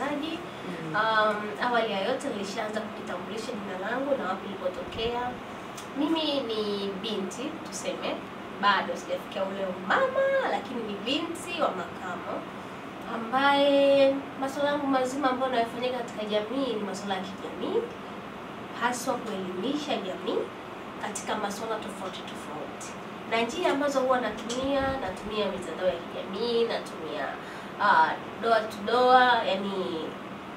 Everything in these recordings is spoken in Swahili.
watangazaji. Mm. Um, awali ya yote nilishaanza kujitambulisha jina langu na wapi nilipotokea. Mimi ni binti tuseme, bado sijafikia ule mama lakini ni binti wa makamo ambaye masuala yangu mazima ambayo nayafanyika katika jamii ni masuala ya kijamii, haswa kuelimisha jamii katika masuala tofauti tofauti, na njia ambazo huwa natumia, natumia mitandao ya kijamii, natumia uh, door to door, yani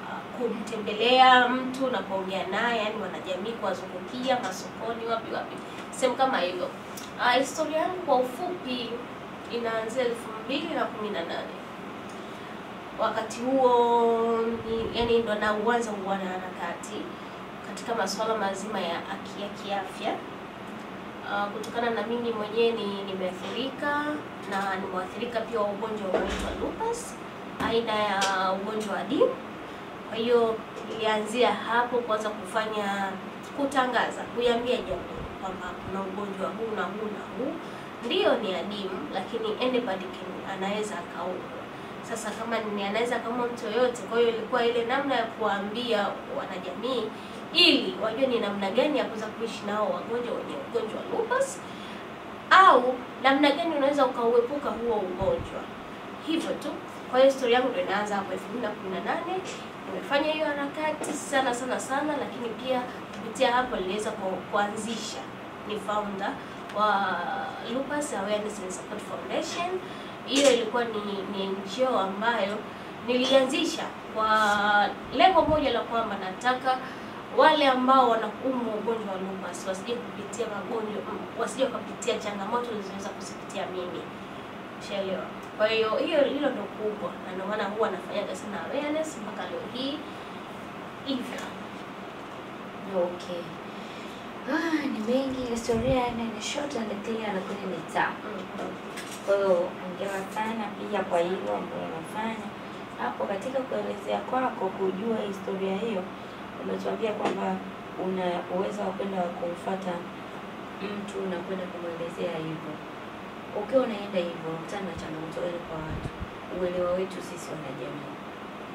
uh, kumtembelea mtu na kuongea naye, yani wanajamii, kuwazungukia masokoni, wapi wapi, sehemu kama hivyo. Uh, historia yangu kwa ufupi inaanzia elfu mbili na kumi na nane wakati huo ni, yani ndo nauanza uanaharakati katika masuala mazima ya ya kiafya uh, kutokana na mimi mwenyewe ni nimeathirika na nimeathirika pia wa ugonjwa unaoitwa lupus, aina ya ugonjwa wa dimu. Kwa hiyo nilianzia hapo kuanza kufanya kutangaza, kuiambia jamii kwamba kuna ugonjwa huu na huu na huu, ndiyo ni adimu, lakini anybody can anaweza akaumwa. Sasa kama ni anaweza kama mtu yoyote, kwa hiyo ilikuwa ile namna ya kuwaambia wanajamii ili wajue ni namna gani ya kuweza kuishi nao wagonjwa wenye ugonjwa wa lupus au namna gani unaweza ukauepuka huo ugonjwa. Hivyo tu. Kwa hiyo historia yangu ndio inaanza hapo 2018. Nimefanya hiyo harakati sana sana sana, lakini pia kupitia hapo niliweza kuanzisha ni founder wa Lupus Awareness and Support Foundation. Hiyo ilikuwa ni, ni NGO ambayo nilianzisha kwa lengo moja la kwamba nataka wale ambao wanaumwa ugonjwa wa lupus wasije kupitia magonjwa wasije kupitia changamoto zilizoweza kuzipitia mimi. Ushaelewa? Kwa hiyo hiyo hilo ndo kubwa, na ndio maana huwa nafanyaga sana awareness mpaka leo hii hivyo. Okay. Ah, ni mengi historia na ni short and clear na kwenye tamu. Kwa hiyo hongera sana pia kwa hilo ambayo unafanya hapo. Katika kuelezea kwako, kujua historia hiyo, umetuambia kwamba una uwezo wa kwenda kumfuata mtu na kwenda kumwelezea hivyo. Ukiwa unaenda hivyo, unakutana na changamoto gani kwa watu? Uelewa wetu sisi wanajamii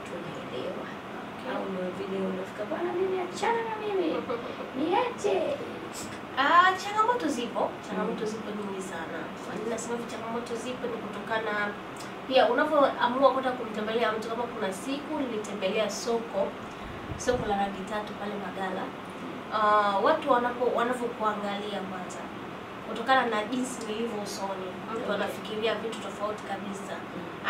tunaelewa au ndio vile unafika bwana, mimi achana na mimi niache. Ah, changamoto zipo, changamoto zipo nyingi sana. Kwa nini nasema hivi changamoto zipo? Ni kutokana pia unavyoamua kwenda kumtembelea mtu. Kama kuna siku nilitembelea soko, soko la rangi tatu pale Magala. Uh, watu wanapo wanavyokuangalia kwanza, kutokana na jinsi nilivyo usoni, mtu anafikiria vitu tofauti kabisa.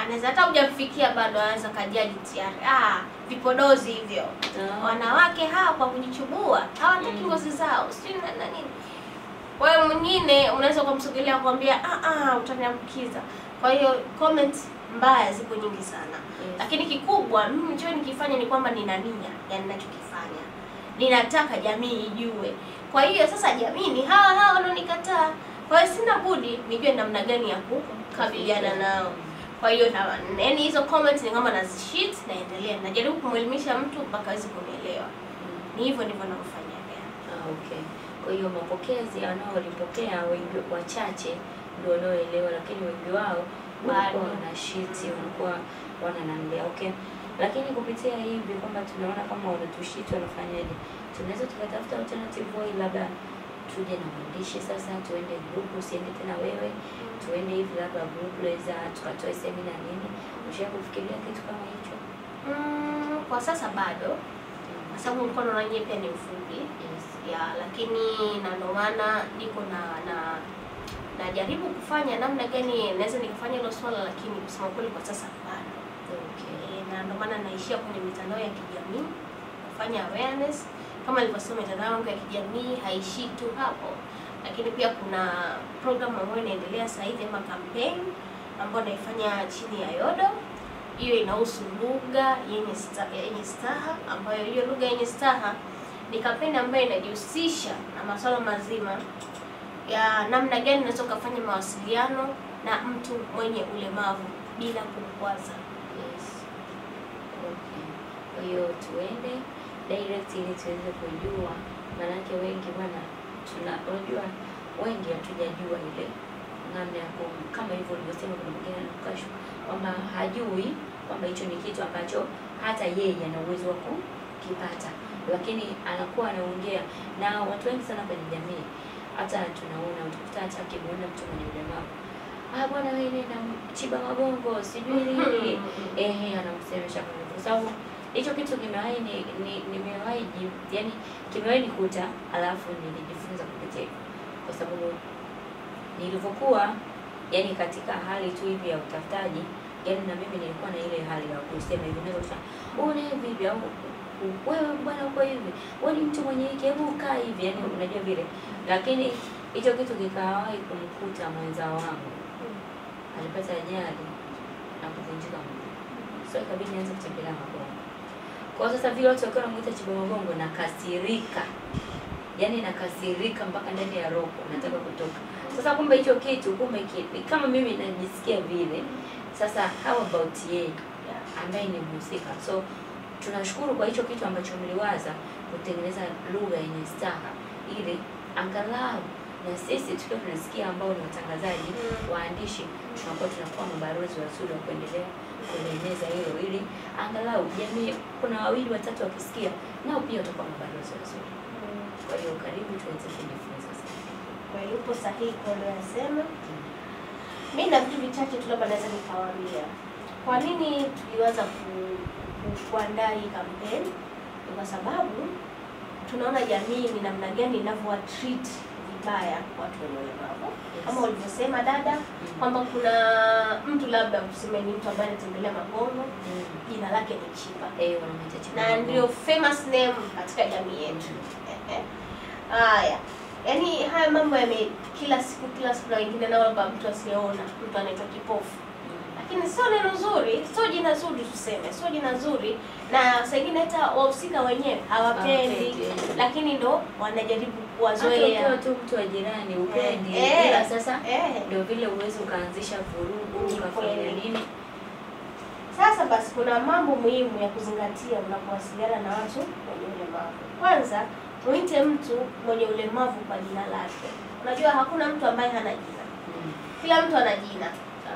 Anaweza hata hujamfikia bado, anaweza kajaji tayari, ah, vipodozi hivyo wanawake hawa kwa kujichubua hawataki Mm. ngozi zao sijui na nini. Wewe mwingine unaweza ukamsogelea kumwambia, ah, ah, utaniambukiza. Kwa hiyo comment mbaya zipo nyingi sana, Yes. lakini kikubwa mimi nicho nikifanya ni kwamba nina nia ya ninachokifanya, ninataka jamii ijue. Kwa hiyo sasa jamii ni hawa hawa wanaonikataa, kwa hiyo sina budi nijue namna gani ya kukabiliana nao. Kwa hiyo na yani hizo comments ni kama nazishit, naendelea najaribu kumwelimisha mtu mpaka aweze kunielewa. Ni hivyo ndivyo ninavyofanya. Ah, okay. Kwa hiyo mapokezi wanaolipokea wengi wachache ndio wanaoelewa, lakini wengi wao Bado. wana shiti, walikuwa wananiambia. Okay, lakini kupitia hivi kwamba tunaona kama wanatushiti, wanafanyaje? Tunaweza tukatafuta alternative way, labda tuje na mwandishi sasa, tuende group, usiende tena wewe, tuende hivi labda group leza tukatoe semina nini. Ushawahi kufikiria kitu kama hicho? Mm, kwa sasa bado kwa sababu mkono wangu pia ni mfupi Yes. ya, lakini na ndio maana niko na na najaribu kufanya namna gani naweza nikafanya hilo swala, lakini kusema kweli kwa sasa bado. Okay. Eh, na ndio maana naishia kwenye mitandao ya kijamii kufanya awareness. Kama nilivyosema, mitandao yangu ya kijamii haishii tu hapo, lakini pia kuna program ambayo inaendelea sasa hivi ama campaign ambayo naifanya chini ya Yodo. Hiyo inahusu lugha yenye staha, yenye staha, ambayo hiyo lugha yenye staha ni kampeni ambayo inajihusisha na masuala mazima ya namna gani unaweza ukafanya mawasiliano na mtu mwenye ulemavu bila kumkwaza. Yes. Okay. Hiyo tuende direct ili tuweze kujua, maanake wengi bwana, tuna unajua wengi hatujajua ile namna ya kama hivyo ulivyosema, kuna mwingine anakashwa kwamba hajui kwamba hicho ni kitu ambacho hata yeye ana uwezo wa kukipata, lakini anakuwa anaongea na watu wengi sana kwenye jamii. Hata tunaona utakuta hata akimwona mtu mwenye ulemavu, ah, bwana wewe nenda chiba mabongo sijui nini, ehe, anamsemesha kwa sababu hicho kitu kimewahi ni, ni, nimewahi yani kimewahi nikuta, alafu nilijifunza kupitia kwa sababu nilivyokuwa yani katika hali tu hivi ya utafutaji, yani na mimi nilikuwa na ile hali ya kusema hivi, naweza kusema uone vipi au wewe bwana uko hivi, wewe ni mtu mwenye hiki, hebu kaa hivi, yani unajua vile, lakini hicho kitu kikawahi kumkuta mwenza wangu, alipata ajali na kuvunjika mguu, so ikabidi nianze kutembelea magongo. Kwa sasa vile watu wakiwa wanamuita chiba magongo, nakasirika, yani nakasirika mpaka ndani ya roho, nataka kutoka. Sasa kumbe hicho kitu kumbe kipi, kama mimi najisikia vile, sasa how about yeye? Ambaye ni mhusika? So tunashukuru kwa hicho kitu ambacho mliwaza kutengeneza lugha yenye staha, ili angalau na sisi tukiwa tunasikia ambao ni watangazaji Mm. waandishi, tunakuwa tunakuwa mabalozi wazuri wa kuendelea kueneza hilo, ili angalau jamii, kuna wawili watatu wakisikia, nao pia watakuwa mabalozi wazuri. Kwa hiyo karibu tuweze kujifunza kwa hiyo upo sahihi kwa ndio yasema. Mimi na vitu vichache tu labda naweza nikawaambia. Kwa nini tuliwaza ku, kuandaa hii kampeni? Ni kwa sababu tunaona jamii ni namna gani inavyowa treat vibaya watu wenye ulemavu, yes. kama ulivyosema dada, mm -hmm. kwamba kuna mtu labda useme ni mtu ambaye anatembelea Magongo, Mm. jina lake ni Chipa Eh, wanamwita chiba na ndio famous name katika jamii yetu. Ehe. Haya, yaani haya mambo yame kila siku kila siku, na wengine nao labda mtu asiyeona, mtu anaitwa kipofu, lakini sio neno zuri, sio jina zuri, tuseme sio jina zuri, na saa ingine hata wahusika wenyewe hawapendi, lakini ndo wanajaribu kuwazoea. tu mtu wa jirani upendi, Eh. ila sasa Eh. ndio vile uwezi ukaanzisha vurugu ukafanya nini. Sasa basi, kuna mambo muhimu ya kuzingatia unapowasiliana na watu wenye ulemavu. Kwanza, muite mtu mwenye ulemavu kwa jina lake. Unajua hakuna mtu ambaye hana jina, Mm. kila mtu ana jina,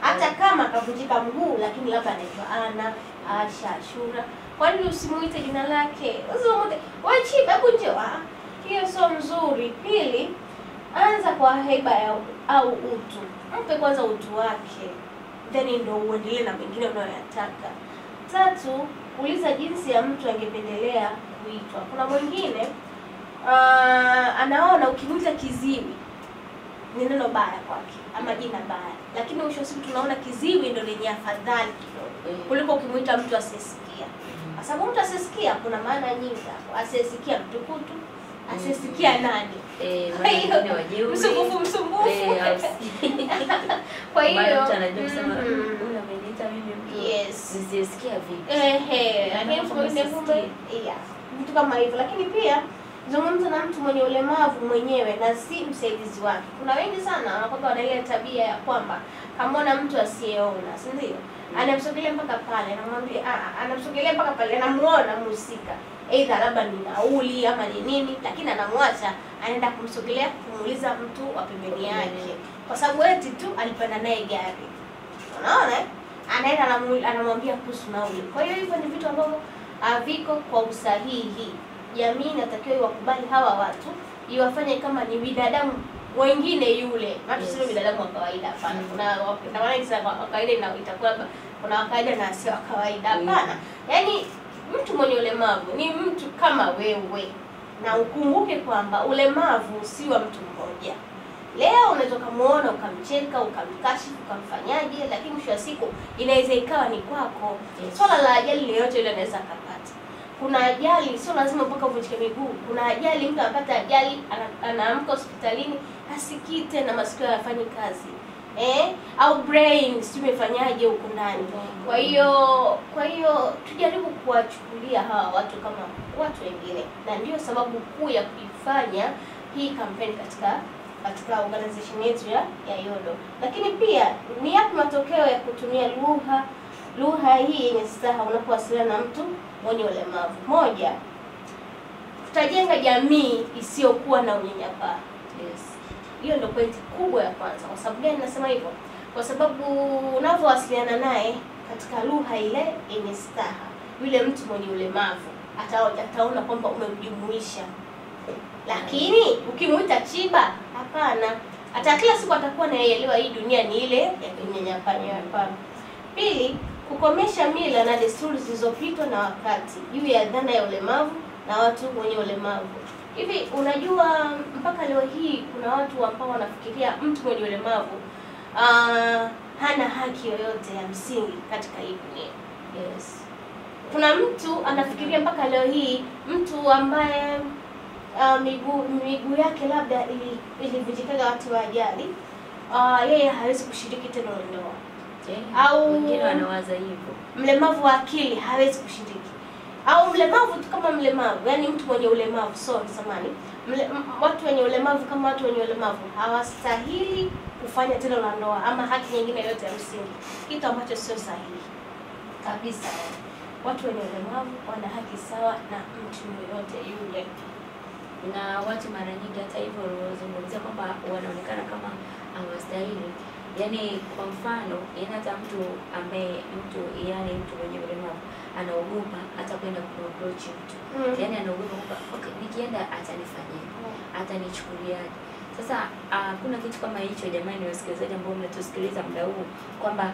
hata kama akavunjika mguu, lakini labda anaitwa Ana, Asha, Ashura. Kwa nini usimuite jina lake? Usimuite wachi, njoo. Ah, Hiyo sio mzuri. Pili, anza kwa heba ya au utu, mpe kwanza utu wake, then ndio uendelee na mengine unayoyataka. Tatu, uliza jinsi ya mtu angependelea kuitwa. Kuna mwingine uh, anaona ukimwita kiziwi ni neno baya kwake ama jina baya, lakini mwisho siku tunaona kiziwi ndio lenye afadhali kidogo Mm. kuliko ukimwita mtu asiyesikia, Mm. kwa sababu mtu asiyesikia kuna maana nyingi hapo. Asiyesikia mtukutu, asiyesikia nani, Eh, msumbufu msumbufu. Eh, Kwa hiyo mhm. mtu Yes. nisiyesikia vipi. Ehe, lakini yeah, vitu kama hivyo. Lakini pia zungumza na mtu mwenye ulemavu mwenyewe na si msaidizi wake. Kuna wengi sana wanakwamba wana ile tabia ya kwamba kamwona mtu asiyeona, si ndio? Anamsogelea mpaka pale, anamwambia ah, ah, anamsogelea mpaka pale, anamuona mhusika, aidha labda ni nauli ama ni nini, lakini anamwacha, anaenda kumsogelea, kumuuliza mtu wa pembeni yake, kwa sababu eti tu alipanda naye gari. Unaona eh? anaenda anamwambia kuhusu nauli. Kwa hiyo hivyo ni vitu ambavyo haviko kwa usahihi. Jamii inatakiwa iwakubali hawa watu, iwafanye kama ni binadamu wengine yule, watu Yes. sio binadamu wa kawaida. Hapana, Mm. kuna na maana wa kawaida itakuwa kuna wa kawaida na sio wa kawaida. Hapana, yaani mtu mwenye ulemavu ni mtu kama wewe, na ukumbuke kwamba ulemavu si wa mtu mmoja. Leo unaweza ukamuona ukamcheka ukamkashifu ukamfanyaje, lakini mwisho wa siku inaweza ikawa ni kwako. Swala la ajali yoyote ile inaweza. Kuna ajali, sio lazima mpaka uvunjike miguu. Kuna ajali, mtu anapata ajali, anaamka hospitalini asikite tena, masikio hayafanyi kazi eh, au brain sijui imefanyaje huko ndani. Kwa hiyo kwa hiyo tujaribu kuwachukulia hawa watu kama watu wengine, na ndio sababu kuu ya kuifanya hii kampeni katika katika organization yetu ya, ya Yodo. Lakini pia ni yapi matokeo ya kutumia lugha lugha hii yenye staha unapowasiliana na mtu mwenye ulemavu? Moja, tutajenga jamii isiyokuwa na unyanyapaa. Yes. Hiyo ndio pointi kubwa ya kwanza. Kwa sababu gani nasema hivyo? Kwa sababu unavyowasiliana naye katika lugha ile yenye staha, yule mtu mwenye ulemavu ataona kwamba umemjumuisha. Lakini ukimwita chiba, hapana, hata kila siku atakuwa naielewa hii dunia ni ile ya kunyanyapanya. Hapana. Pili, kukomesha mila na desturi zilizopitwa na wakati juu ya dhana ya ulemavu na watu wenye ulemavu. Hivi unajua, mpaka leo hii kuna watu ambao wanafikiria mtu mwenye ulemavu uh, hana haki yoyote ya msingi katika hii dunia. Yes. Kuna mtu anafikiria mpaka leo hii mtu ambaye uh, miguu miguu yake labda ili- watu wakati wa ajali uh, yeye hawezi kushiriki tena ndoa. Au- wengine wanawaza hivyo. Mlemavu wa akili hawezi kushiriki, au mlemavu tu kama mlemavu, yani mtu mwenye ulemavu, so samani, Mle, watu wenye ulemavu kama watu wenye ulemavu hawastahili kufanya tendo la ndoa ama haki nyingine yote ya msingi, kitu ambacho sio sahihi kabisa. Watu wenye ulemavu wana haki sawa na mtu yoyote yule. na watu mara nyingi hata hivyo wanazungumzia kwamba wanaonekana kama hawastahili. Yaani kwa mfano, yani hata mtu ambaye mtu yani mtu mwenye ulemavu anaogopa hata kwenda kuapproach mtu, Mm. yani anaogopa kwamba okay, nikienda atanifanyia atanichukuliaje? Sasa kuna kitu kama hicho jamani, wasikilizaji ambao mnatusikiliza muda huu, kwamba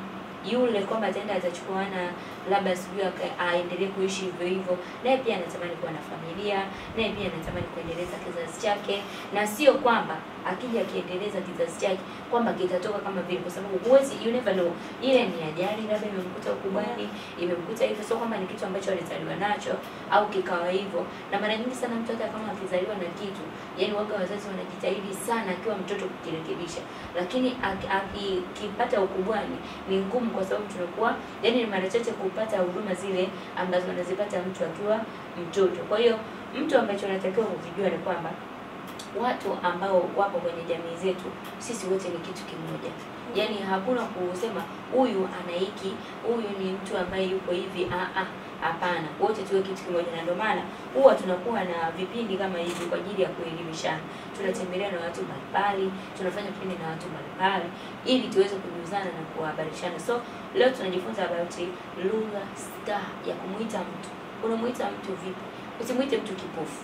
yule kwamba ataenda atachukuana labda sijui aendelee kuishi hivyo hivyo, naye pia anatamani kuwa na familia, naye pia anatamani kuendeleza kizazi chake, na sio kwamba akija akiendeleza kizazi chake kwamba kitatoka kama vile, kwa sababu huwezi, you never know, ile ni ajali labda imemkuta ukubwani, imemkuta hivyo, sio kwamba ni kitu ambacho alizaliwa nacho au kikawa hivyo. Na mara nyingi sana mtoto kama akizaliwa na kitu, yani waga wazazi wanajitahidi sana akiwa mtoto kukirekebisha, lakini akipata ukubwani ni ngumu, kwa sababu tunakuwa yani ni mara chache kupata huduma zile ambazo anazipata mtu akiwa mtoto. Kwa hiyo mtu ambacho anatakiwa kukijua ni kwamba watu ambao wapo kwenye jamii zetu, sisi wote ni kitu kimoja. Yaani hakuna kusema huyu ana hiki, huyu ni mtu ambaye yuko hivi. Ah, hapana, wote tuwe kitu kimoja, na ndio maana huwa tunakuwa na vipindi kama hivi kwa ajili ya kuelimishana. Tunatembelea na watu mbalimbali, tunafanya vipindi na watu mbalimbali ili tuweze kujuzana na kuhabarishana. So leo tunajifunza about lugha star ya kumuita mtu. Unamuita mtu vipi? Usimuite mtu kipofu